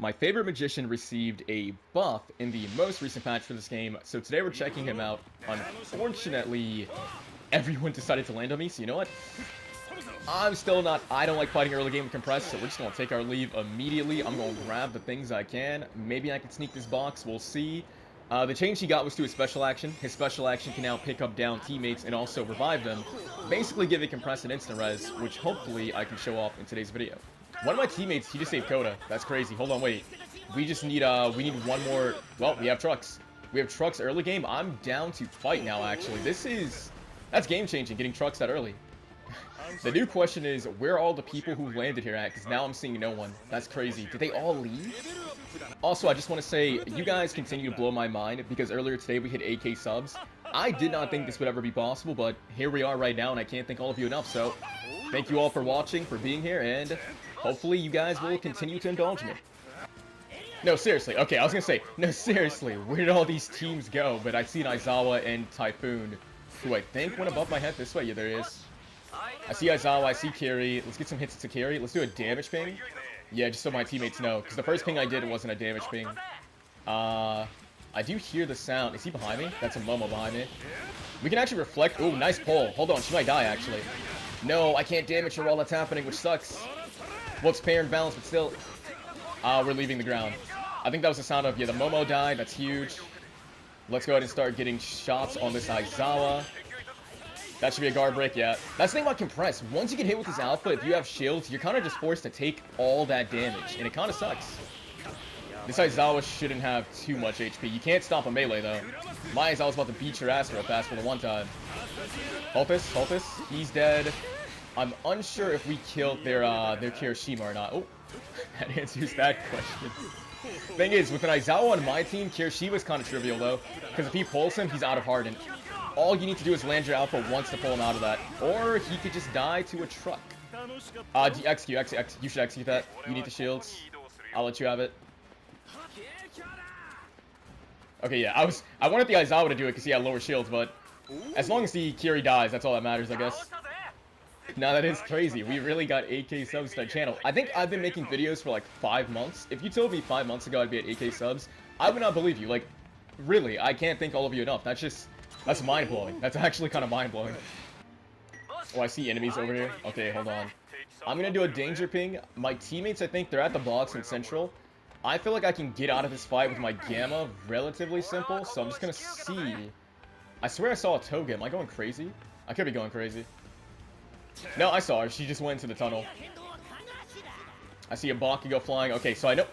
My favorite magician received a buff in the most recent patch for this game, so today we're checking him out. Unfortunately, everyone decided to land on me, so you know what? I'm still not, I don't like fighting early game with Compress, so we're just going to take our leave immediately. I'm going to grab the things I can. Maybe I can sneak this box, we'll see. Uh, the change he got was to his special action. His special action can now pick up down teammates and also revive them, basically give giving Compress an instant res, which hopefully I can show off in today's video. One of my teammates, he just saved Coda. That's crazy. Hold on, wait. We just need, uh, we need one more. Well, we have trucks. We have trucks early game. I'm down to fight now, actually. This is, that's game-changing, getting trucks that early. the new question is, where are all the people who landed here at? Because now I'm seeing no one. That's crazy. Did they all leave? Also, I just want to say, you guys continue to blow my mind, because earlier today we hit 8k subs. I did not think this would ever be possible, but here we are right now, and I can't thank all of you enough, so thank you all for watching, for being here, and hopefully you guys will continue to indulge me. No, seriously. Okay, I was gonna say, no, seriously. Where did all these teams go? But I see Aizawa and Typhoon, who I think went above my head this way. Yeah, there he is. I see Aizawa, I see Kiri. Let's get some hits to Kiri. Let's do a damage ping. Yeah, just so my teammates know. Because the first ping I did wasn't a damage ping. Uh, I do hear the sound. Is he behind me? That's a Momo behind me. We can actually reflect. Oh, nice pull. Hold on, she might die, actually. No, I can't damage her while that's happening, which sucks. Whoops, pair and balance, but still. Uh, we're leaving the ground. I think that was the sound of, yeah, the Momo died. That's huge. Let's go ahead and start getting shots on this Aizawa. That should be a guard break, yeah. That's the thing about Compress. Once you get hit with this alpha, if you have shields, you're kind of just forced to take all that damage, and it kind of sucks. This Aizawa shouldn't have too much HP. You can't stop a melee, though. My Aizawa's about to beat your ass real fast for the one time. Hultus, Hultus, he's dead. I'm unsure if we killed their uh, their Kirishima or not. Oh, that answers that question. Thing is, with an Aizawa on my team, Kirishima's kind of trivial, though. Because if he pulls him, he's out of Harden. All you need to do is land your alpha once to pull him out of that. Or he could just die to a truck. Uh, execute, execute. You should execute that. You need the shields. I'll let you have it. Okay, yeah, I was I wanted the Aizawa to do it because he had lower shields, but as long as the Kiri dies, that's all that matters, I guess. Now that is crazy. We really got 8k subs to our channel. I think I've been making videos for like five months. If you told me five months ago I'd be at 8k subs, I would not believe you. Like, really, I can't thank all of you enough. That's just, that's mind-blowing. That's actually kind of mind-blowing. Oh, I see enemies over here. Okay, hold on. I'm gonna do a danger ping. My teammates, I think, they're at the box in Central. I feel like I can get out of this fight with my Gamma relatively simple, so I'm just gonna see. I swear I saw a Toga. Am I going crazy? I could be going crazy. No, I saw her. She just went into the tunnel. I see a Bakugo flying. Okay, so I know...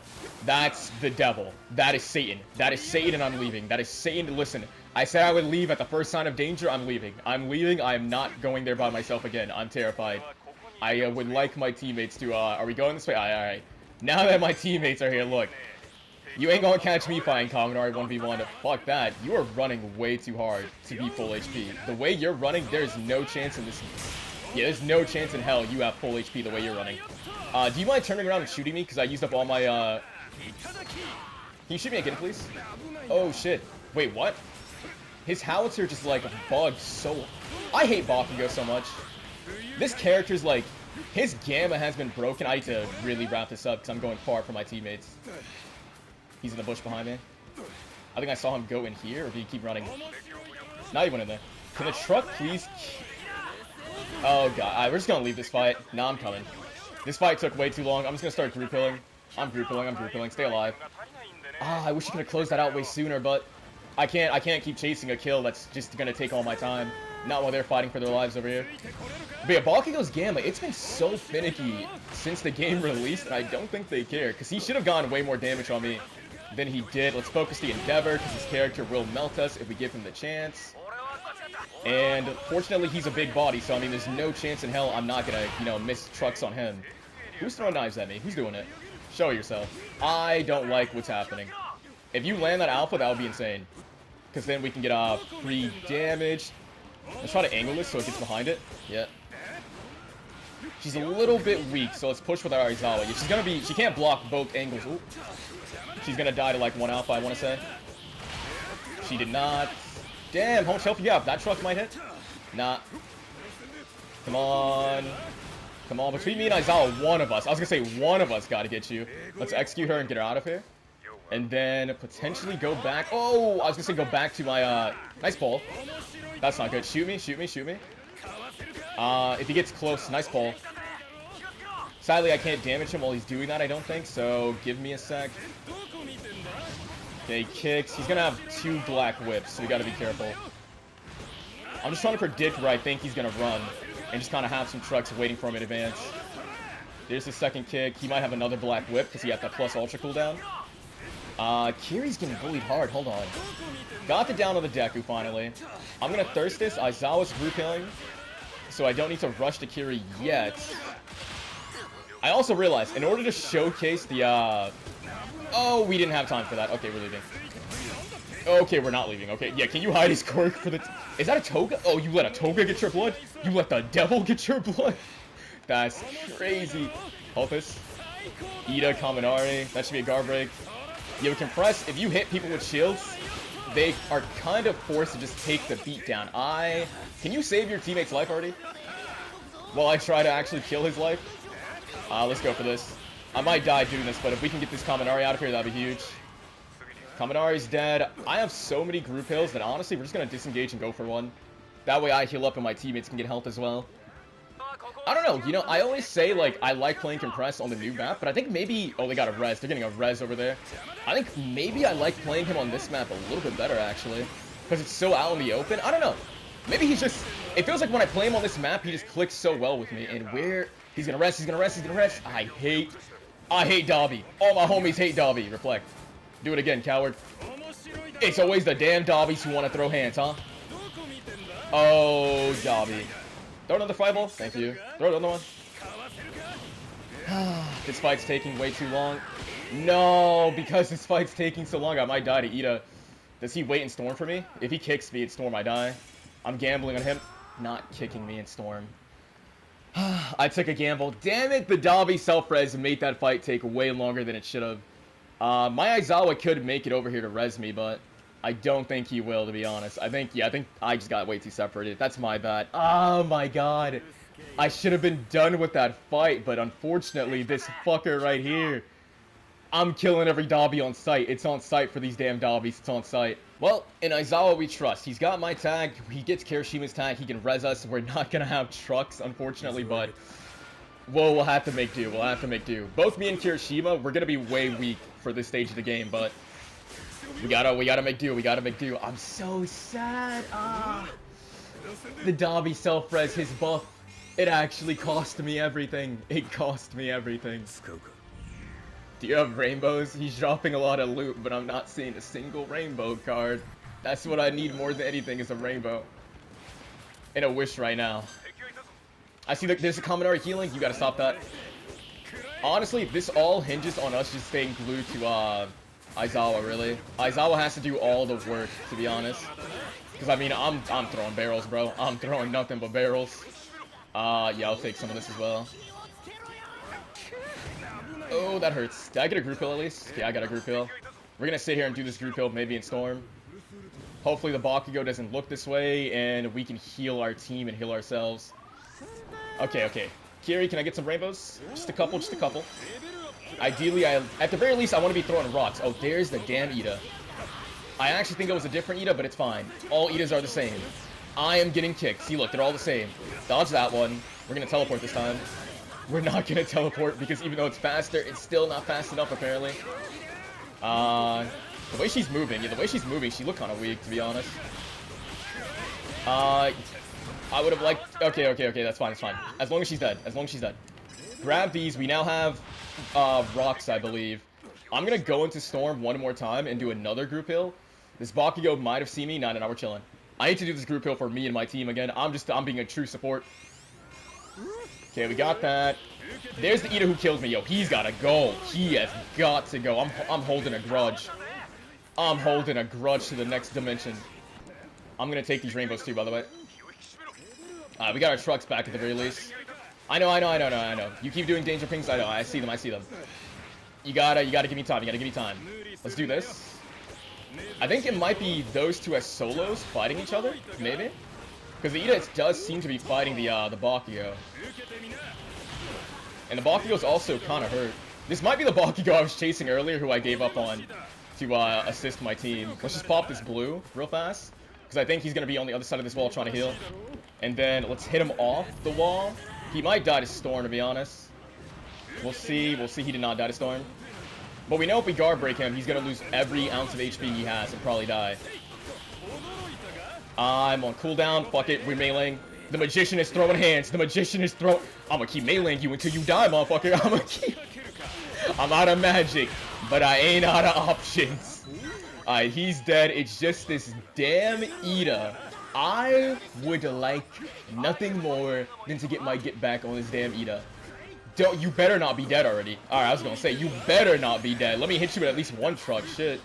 That's the devil. That is Satan. That is Satan and I'm leaving. That is Satan. Listen, I said I would leave at the first sign of danger. I'm leaving. I'm leaving. I am not going there by myself again. I'm terrified. I uh, would like my teammates to... Uh, are we going this way? Alright, alright. Now that my teammates are here, look. You ain't gonna catch me fighting Kaminari 1v1. Fuck that. You are running way too hard to be full HP. The way you're running, there's no chance in this... Yeah, there's no chance in hell you have full HP the way you're running. Uh, do you mind turning around and shooting me? Because I used up all my, uh... Can you shoot me again, please? Oh, shit. Wait, what? His howitzer just, like, bugged so... I hate Bakugo so much. This character's, like... His gamma has been broken. I need to really wrap this up because I'm going far from my teammates. He's in the bush behind me. I think I saw him go in here, or did he keep running? Now he went in there. Can the truck please... Oh god, right, we're just gonna leave this fight. Nah, I'm coming. This fight took way too long. I'm just gonna start group killing. I'm group killing, I'm group killing. Stay alive. Ah, I wish you could have closed that out way sooner, but I can't I can't keep chasing a kill that's just gonna take all my time. Not while they're fighting for their lives over here. But yeah, Bakugo's Gamma, it's been so finicky since the game released, and I don't think they care, because he should have gotten way more damage on me than he did. Let's focus the Endeavor, because his character will melt us if we give him the chance. And fortunately, he's a big body, so I mean, there's no chance in hell I'm not gonna, you know, miss trucks on him. Who's throwing knives at me? Who's doing it? Show yourself. I don't like what's happening. If you land that alpha, that would be insane. Because then we can get uh, free damage. Let's try to angle this so it gets behind it. Yeah. She's a little bit weak, so let's push with our Aizawa. She's gonna be, she can't block both angles. Ooh. She's gonna die to like one alpha, I wanna say. She did not. Damn, much health you have? That truck might hit? Nah. Come on. Come on, between me and Aizawa, one of us. I was gonna say one of us gotta get you. Let's execute her and get her out of here. And then potentially go back. Oh, I was gonna say go back to my, uh, nice ball. That's not good. Shoot me, shoot me, shoot me. Uh, if he gets close, nice ball. Sadly, I can't damage him while he's doing that, I don't think, so give me a sec. Okay, kicks. He's gonna have two black whips, so we gotta be careful. I'm just trying to predict where I think he's gonna run, and just kind of have some trucks waiting for him in advance. There's the second kick. He might have another black whip, because he has that plus ultra cooldown. Uh, Kiri's getting bullied hard. Hold on. Got the down on the Deku, finally. I'm gonna thirst this. Aizawa's group healing, so I don't need to rush to Kiri yet. I also realized, in order to showcase the, uh... Oh, we didn't have time for that. Okay, we're leaving. Okay, we're not leaving. Okay, yeah, can you hide his quirk for the... Is that a toga? Oh, you let a toga get your blood? You let the devil get your blood? That's crazy. Hulkus. Ida, Kaminari. That should be a guard break. You compress. If you hit people with shields, they are kind of forced to just take the beat down. I... Can you save your teammate's life already? While I try to actually kill his life? Uh, let's go for this. I might die doing this, but if we can get this Kaminari out of here, that'd be huge. Kaminari's dead. I have so many group heals that honestly, we're just going to disengage and go for one. That way I heal up and my teammates can get health as well. I don't know, you know, I always say, like, I like playing Compress on the new map, but I think maybe... Oh, they got a res. They're getting a res over there. I think maybe I like playing him on this map a little bit better, actually. Because it's so out in the open. I don't know. Maybe he's just... It feels like when I play him on this map, he just clicks so well with me. And where... He's gonna rest, he's gonna rest, he's gonna rest. I hate... I hate Dabi. All my homies hate Dabi. Reflect. Do it again, coward. It's always the damn Dabis who want to throw hands, huh? Oh, Dabi. Throw another fireball. Thank you. Throw another one. this fight's taking way too long. No, because this fight's taking so long, I might die to Ida. Does he wait in Storm for me? If he kicks me in Storm, I die. I'm gambling on him not kicking me in Storm. I took a gamble. Damn it, the Dabi self-res made that fight take way longer than it should have. Uh, my Aizawa could make it over here to res me, but I don't think he will, to be honest. I think, yeah, I think I just got way too separated. That's my bad. Oh my god. I should have been done with that fight, but unfortunately, this fucker right here... I'm killing every Dabi on sight. It's on sight for these damn Dabis. It's on sight. Well, in Aizawa we trust. He's got my tag. He gets Kirishima's tag. He can res us. We're not going to have trucks, unfortunately, but... Well, we'll have to make do. We'll have to make do. Both me and Kirishima, we're going to be way weak for this stage of the game, but... We gotta, we gotta make do. We gotta make do. I'm so sad. Ah. The Dabi self-res, his buff, it actually cost me everything. It cost me everything. Do you have rainbows? He's dropping a lot of loot, but I'm not seeing a single rainbow card. That's what I need more than anything is a rainbow. And a wish right now. I see that there's a Kaminari healing. You gotta stop that. Honestly, this all hinges on us just staying glued to uh, Aizawa, really. Aizawa has to do all the work, to be honest. Because, I mean, I'm, I'm throwing barrels, bro. I'm throwing nothing but barrels. Uh, yeah, I'll take some of this as well. Oh, that hurts. Did I get a group heal at least? Yeah, I got a group heal. We're gonna sit here and do this group heal, maybe in Storm. Hopefully the Bakugo doesn't look this way, and we can heal our team and heal ourselves. Okay, okay. Kiri, can I get some rainbows? Just a couple, just a couple. Ideally, I at the very least, I want to be throwing rocks. Oh, there's the damn Ida. I actually think it was a different Ida, but it's fine. All Idas are the same. I am getting kicked. See, look, they're all the same. Dodge that one. We're gonna teleport this time. We're not gonna teleport because even though it's faster, it's still not fast enough apparently. Uh, the way she's moving, yeah, the way she's moving, she looked kind of weak to be honest. Uh, I would have liked. Okay, okay, okay, that's fine, it's fine. As long as she's dead, as long as she's dead. Grab these. We now have uh, rocks, I believe. I'm gonna go into Storm one more time and do another group heal. This Bakugo might have seen me. No, no, no, we're chilling. I need to do this group heal for me and my team again. I'm just, I'm being a true support. Okay, we got that. There's the Ida who killed me. Yo, he's got to go. He has got to go. I'm, I'm holding a grudge. I'm holding a grudge to the next dimension. I'm going to take these rainbows too, by the way. Uh, we got our trucks back at the very least. I know, I know, I know, I know. You keep doing danger pings. I know. I see them. I see them. You gotta, you gotta give me time. You gotta give me time. Let's do this. I think it might be those two as solos fighting each other. Maybe. Because the Ida does seem to be fighting the uh, the Bakugo. And the Bakugo's also kind of hurt. This might be the Bakugo I was chasing earlier who I gave up on to uh, assist my team. Let's just pop this blue real fast. Because I think he's going to be on the other side of this wall trying to heal. And then let's hit him off the wall. He might die to Storm, to be honest. We'll see. We'll see he did not die to Storm. But we know if we guard break him, he's going to lose every ounce of HP he has and probably die. I'm on cooldown. Fuck it. We're meleeing. The magician is throwing hands. The magician is throwing... I'm gonna keep meleeing you until you die, motherfucker. I'm gonna keep... I'm out of magic, but I ain't out of options. Alright, he's dead. It's just this damn Ida. I would like nothing more than to get my get back on this damn Ida. Don't, you better not be dead already. Alright, I was gonna say, you better not be dead. Let me hit you with at least one truck. Shit.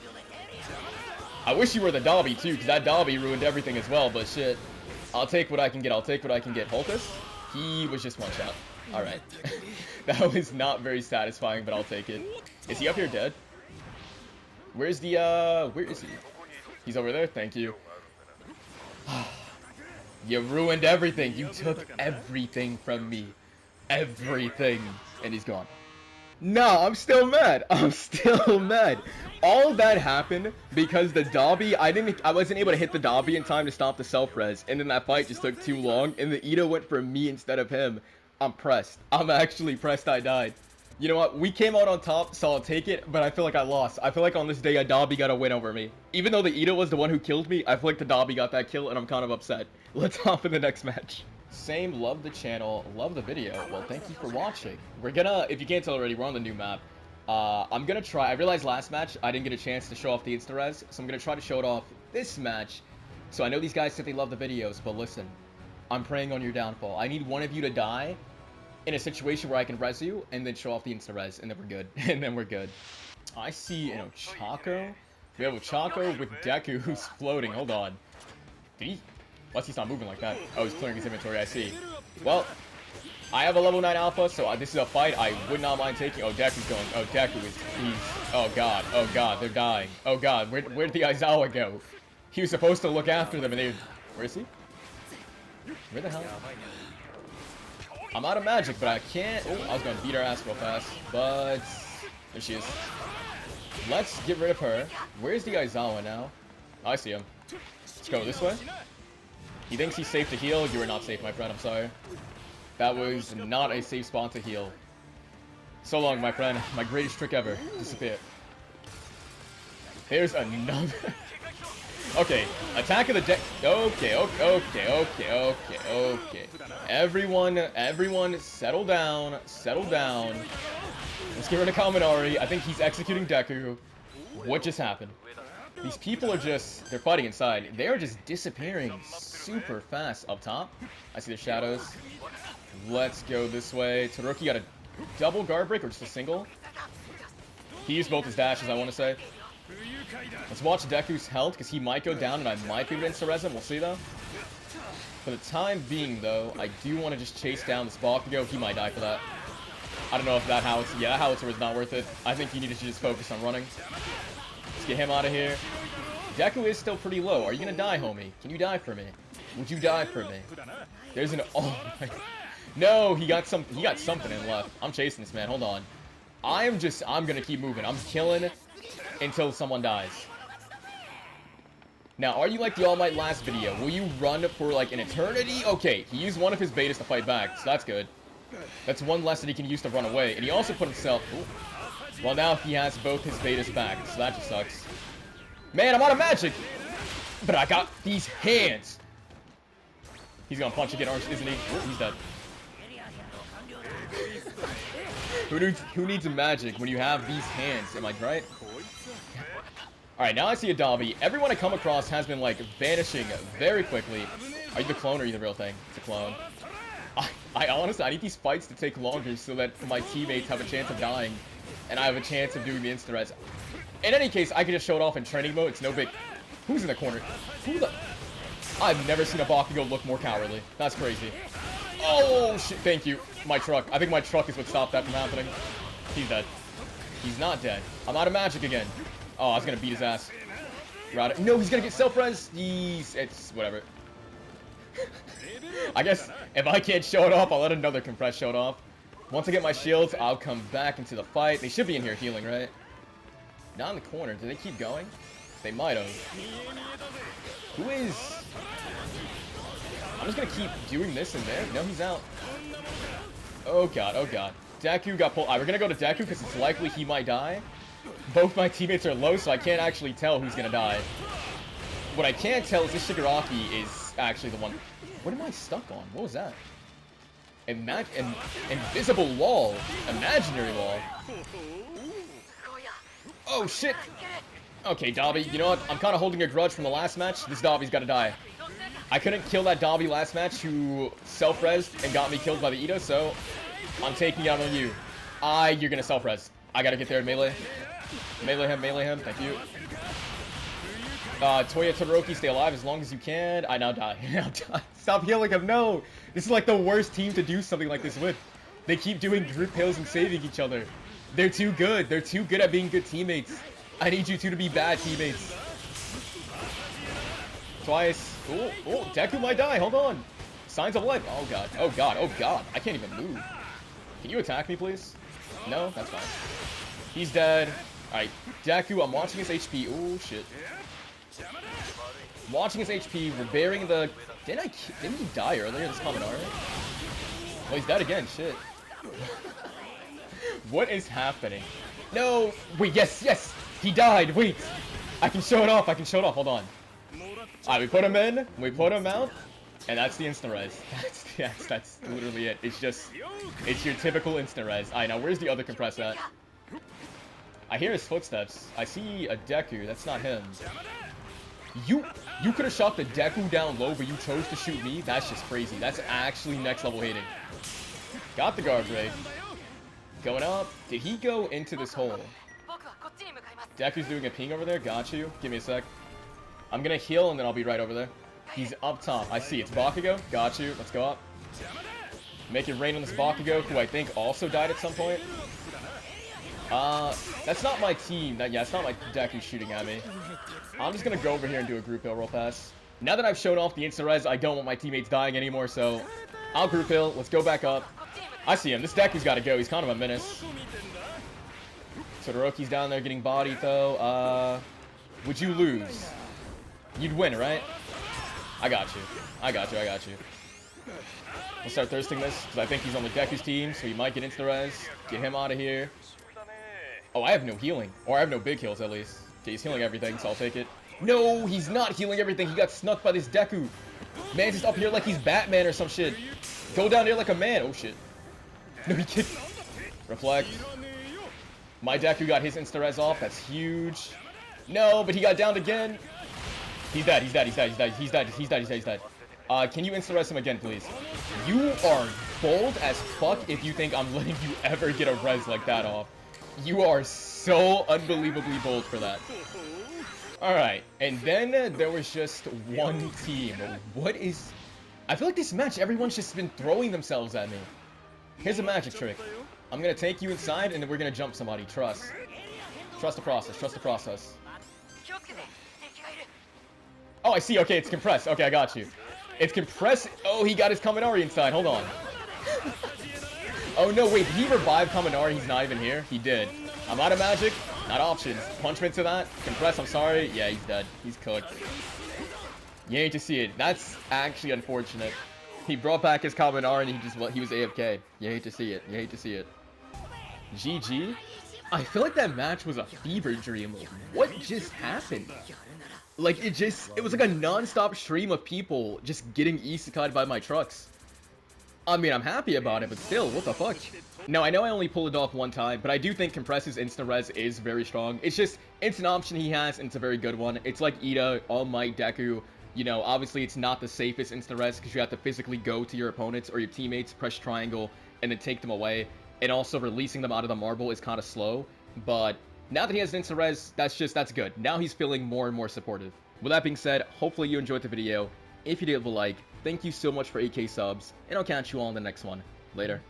I wish you were the Dabi too, because that Dabi ruined everything as well, but shit. I'll take what I can get, I'll take what I can get. Holtus? He was just one shot. Alright. that was not very satisfying, but I'll take it. Is he up here dead? Where's the, uh, where is he? He's over there, thank you. you ruined everything. You took everything from me. Everything. And he's gone. No, I'm still mad. I'm still mad. All that happened because the Dabi, I didn't, I wasn't able to hit the Dabi in time to stop the self-res, and then that fight just took too long, and the Ida went for me instead of him. I'm pressed. I'm actually pressed I died. You know what? We came out on top, so I'll take it, but I feel like I lost. I feel like on this day, a Dabi got a win over me. Even though the Ida was the one who killed me, I feel like the Dabi got that kill, and I'm kind of upset. Let's hop in the next match. Same, love the channel, love the video. Well, thank you for watching. We're gonna, if you can't tell already, we're on the new map. Uh, I'm gonna try, I realized last match I didn't get a chance to show off the insta-res, so I'm gonna try to show it off this match. So I know these guys said they love the videos, but listen, I'm praying on your downfall. I need one of you to die in a situation where I can res you, and then show off the insta-res, and then we're good. and then we're good. I see an Ochako. We have Ochako with Deku who's floating. Hold on. Did he He's not moving like that. Oh, he's clearing his inventory, I see. Well, I have a level 9 alpha, so this is a fight I would not mind taking. Oh, Deku's going. Oh, Deku is... He's... Oh, God. Oh, God. They're dying. Oh, God. Where, where'd the Aizawa go? He was supposed to look after them, and they... Where is he? Where the hell? I'm out of magic, but I can't... Oh, I was going to beat her ass real fast. But... There she is. Let's get rid of her. Where's the Aizawa now? Oh, I see him. Let's go this way. He thinks he's safe to heal. You are not safe, my friend. I'm sorry. That was not a safe spot to heal. So long, my friend. My greatest trick ever. Disappear. Here's another... okay, attack of the deck. Okay, okay, okay, okay, okay, okay. Everyone, everyone, settle down, settle down. Let's get rid of Kaminari. I think he's executing Deku. What just happened? These people are just, they're fighting inside. They are just disappearing super fast up top. I see the shadows. Let's go this way. Todoroki got a double guard break or just a single? He used both his dashes, I want to say. Let's watch Deku's health, because he might go down and I might be able to. We'll see, though. For the time being, though, I do want to just chase down this Bakugo. He might die for that. I don't know if that howitzer... Yeah, that howitzer was not worth it. I think you need to just focus on running. Let's get him out of here. Deku is still pretty low. Are you gonna die, homie? Can you die for me? Would you die for me? There's an oh my No, he got some he got something in left. I'm chasing this man. Hold on. I'm just I'm gonna keep moving. I'm killing until someone dies. Now, are you like the All Might last video? Will you run for like an eternity? Okay, he used one of his betas to fight back, so that's good. That's one less that he can use to run away. And he also put himself... Ooh. Well, now he has both his betas back, so that just sucks. Man, I'm out of magic! But I got these hands! He's gonna punch again, isn't he? He's dead. who, needs, who needs magic when you have these hands? Am I right? Alright, now I see a. Everyone I come across has been, like, vanishing very quickly. Are you the clone or are you the real thing? It's a clone. I, I honestly, I need these fights to take longer so that my teammates have a chance of dying. And I have a chance of doing the insta-res. In any case, I can just show it off in training mode. It's no big... Who's in the corner? Who the... I've never seen a Bakugo look more cowardly. That's crazy. Oh, shit. Thank you. My truck. I think my truck is what stopped that from happening. He's dead. He's not dead. I'm out of magic again. Oh, I was going to beat his ass. No, he's going to get self-res. He's... It's... Whatever. I guess if I can't show it off, I'll let another compress show it off. Once I get my shields, I'll come back into the fight. They should be in here healing, right? Not in the corner. Do they keep going? They might have. Who is... I'm just gonna keep doing this in there. No, he's out. Oh god, oh god. Deku got pulled. Alright, we're gonna go to Deku because it's likely he might die. Both my teammates are low, so I can't actually tell who's gonna die. What I can tell is this Shigaraki is actually the one... What am I stuck on? What was that? Imag an invisible wall. Imaginary wall. Oh, shit. Okay, Dabi, you know what? I'm kind of holding a grudge from the last match. This Dabi's got to die. I couldn't kill that Dabi last match who self-res and got me killed by the Ida, so I'm taking out on you. I, you're gonna self-res. I gotta get there melee. Melee him, melee him, thank you. Uh, Toya Todoroki, stay alive as long as you can. I now die. now die. Stop healing him, no! This is like the worst team to do something like this with. They keep doing drip pills and saving each other. They're too good. They're too good at being good teammates. I need you two to be bad teammates. Twice. Oh, oh, Deku might die. Hold on. Signs of life. Oh, God. Oh, God. Oh, God. I can't even move. Can you attack me, please? No? That's fine. He's dead. Alright. Deku, I'm watching his HP. Oh, shit. watching his HP. We're bearing the... Didn't I... Didn't he die earlier, this Kaminari? Well, he's dead again. Shit. what is happening? No! Wait, yes, yes! He died! Wait! I can show it off. I can show it off. Hold on. Alright, we put him in, we put him out, and that's the instant res. That's, that's, that's literally it. It's just, it's your typical instant res. Alright, now where's the other compress at? I hear his footsteps. I see a Deku. That's not him. You you could have shot the Deku down low, but you chose to shoot me? That's just crazy. That's actually next level hating. Got the guard break. Going up. Did he go into this hole? Deku's doing a ping over there. Got you. Give me a sec. I'm gonna heal and then I'll be right over there. He's up top. I see. It's Bakugo. Got you. Let's go up. Make it rain on this Bakugo, who I think also died at some point. Uh, that's not my team. That Yeah, it's not my who's shooting at me. I'm just gonna go over here and do a group heal real fast. Now that I've shown off the instant res, I don't want my teammates dying anymore, so I'll group heal. Let's go back up. I see him. This Deku has got to go. He's kind of a menace. Todoroki's down there getting bodied, though. Uh, would you lose? You'd win, right? I got you. I got you. I got you. We'll start thirsting this, because I think he's on the Deku's team, so he might get into the res. Get him out of here. Oh, I have no healing. Or I have no big heals, at least. Okay, he's healing everything, so I'll take it. No, he's not healing everything. He got snuck by this Deku. Man's just up here like he's Batman or some shit. Go down there like a man. Oh, shit. No, he can't. Reflect. My Deku got his insta-res off. That's huge. No, but he got downed again. He's dead. He's dead. He's dead. He's dead. He's dead. He's dead. He's dead. He's dead. Uh, can you insta-res him again, please? You are bold as fuck if you think I'm letting you ever get a res like that off. You are so unbelievably bold for that. Alright, and then there was just one team. What is... I feel like this match, everyone's just been throwing themselves at me. Here's a magic trick. I'm gonna take you inside, and then we're gonna jump somebody. Trust. Trust the process. Trust the process. Oh, I see. Okay, it's Compress. Okay, I got you. It's Compress. Oh, he got his Kaminari inside. Hold on. oh, no, wait. He revive Kaminari? He's not even here. He did. I'm out of magic. Not options. Punch into that. Compress. I'm sorry. Yeah, he's dead. He's cooked. You hate to see it. That's actually unfortunate. He brought back his Kaminari and he just he was AFK. You hate to see it. You hate to see it. GG? I feel like that match was a fever dream. What just happened? Like, it just, it was like a non-stop stream of people just getting isekai by my trucks. I mean, I'm happy about it, but still, what the fuck? Now, I know I only pulled it off one time, but I do think Compress's instant res is very strong. It's just, it's an option he has, and it's a very good one. It's like Ida, All Might, Deku. You know, obviously it's not the safest instant res because you have to physically go to your opponents or your teammates, press triangle, and then take them away and also releasing them out of the marble is kind of slow. But now that he has instant res, that's just, that's good. Now he's feeling more and more supportive. With that being said, hopefully you enjoyed the video. If you did, leave a like. Thank you so much for 8k subs, and I'll catch you all in the next one. Later.